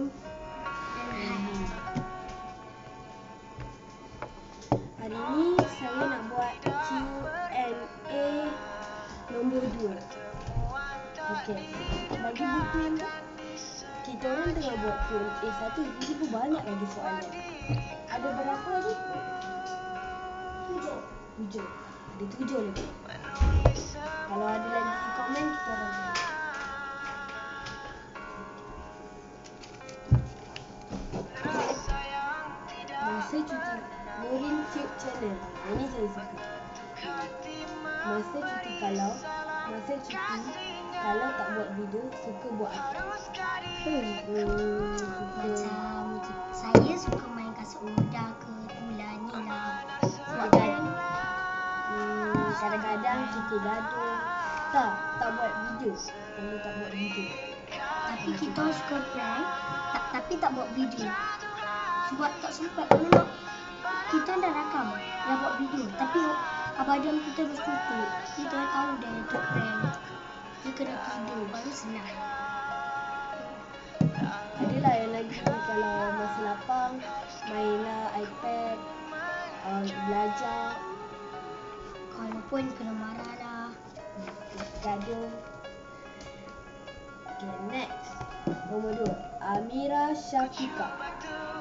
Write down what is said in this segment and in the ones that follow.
Hari ni saya nak buat Q&A nombor 2. Okey. Bagi buku kita orang tengah buat Q&A satu, tiba-tiba banyak lagi soalan. Ada berapa lagi? Tujuh. Tujuh. Ada tujuh lagi. Kalau ada lagi komen kita orang tengok. Channel. Ini saya suka. Masa cuti kalau masa cuti kalau tak buat video suka buat apa? Hmm. Hmm, Macam saya suka main kasut roda ke tulan ni lah. Sebab Kadang- hmm, kadang-kadang suka gaduh. Tak, tak buat video. Kalau tak buat video. tapi kita suka prank tak, tapi tak buat video. Sebab tak sempat memang abang kita terus tutup. Kita tahu dah itu prank. Dia kena tidur baru senang. Adalah yang lagi kalau masa lapang mainlah iPad, uh, belajar, Kalau pun kena marah lah. gaduh. Okay, next. Nombor dua. Amira Syafiqah.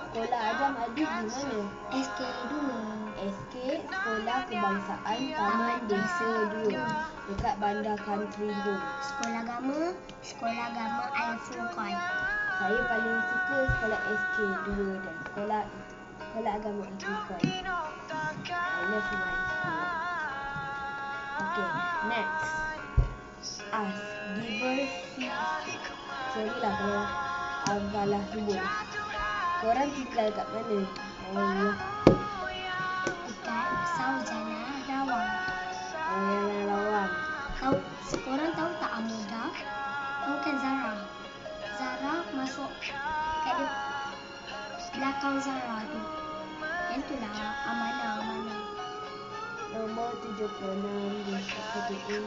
Sekolah Adam Adik di mana? SK2. SK Sekolah Kebangsaan Taman Desa 2 dekat Bandar Country Home. Sekolah agama, sekolah agama Al-Furqan. Saya paling suka sekolah SK 2 dan sekolah. Sekolah agama Al-Furqan. I love my school. Okay, next. As diversity. Sorry lah kalau agalah sebut. Korang tinggal kat mana? Allah. Dekat Saujana Rawang. Oh, yang lawan. Tahu, korang tahu tak Amuda? Tahu kan Zara? Zara masuk kat dia belakang Zara tu. Yang tu lah Amanah, Amanah. Nombor 76 di satu A.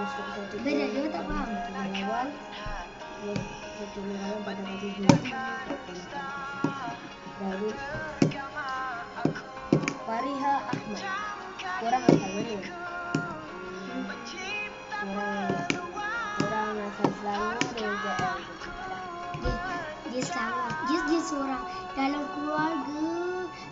Masuk satu A. Benar, dia tak faham. Satu lawan pada kata dua. Baru Fariha Ahmad. Korang asal mana? Hmm, Korang Korang asal dengan KL. Dia, Selangor. Dia, dia seorang dalam keluarga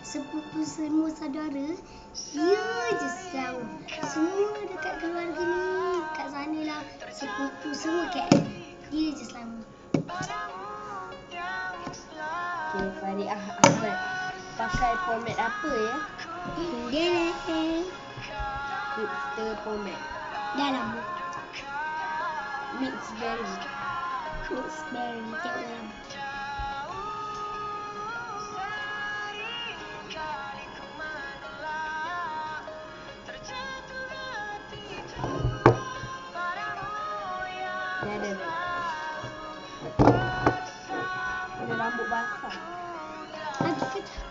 sepupu semua saudara. Dia je Selangor. Semua dekat keluarga ni. Kat sana lah. Sepupu semua KL. Dia je Selangor. Okay, Fariha Ahmad. Pakai pomade apa ya? Dia Hipster pomade. dalam Mix berry. mix berry tengok dalam. Lagi ke tak?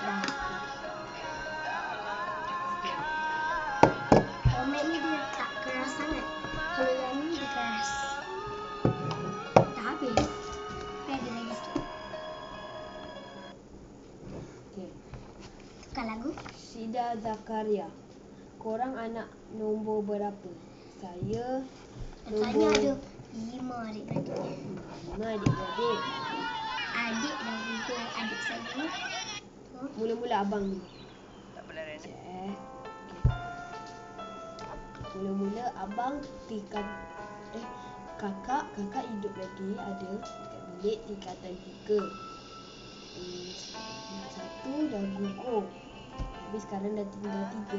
Dah. Pomade ni dia tak keras sangat. Kalau yang ni dia keras. Dah habis. Tapi ada lagi sikit. Okey. Tukar lagu. Syida Zakaria. Korang anak nombor berapa? Saya Saya nombor ada lima adik-beradik. lima adik-beradik. Adik dan juga adik saya. Mula-mula abang ni. Sekejap eh. Okey. Mula-mula abang tingkat eh kakak kakak hidup lagi ada dekat bilik tingkatan tiga. Hmm, satu dah gugur. Tapi sekarang dah tinggal tiga.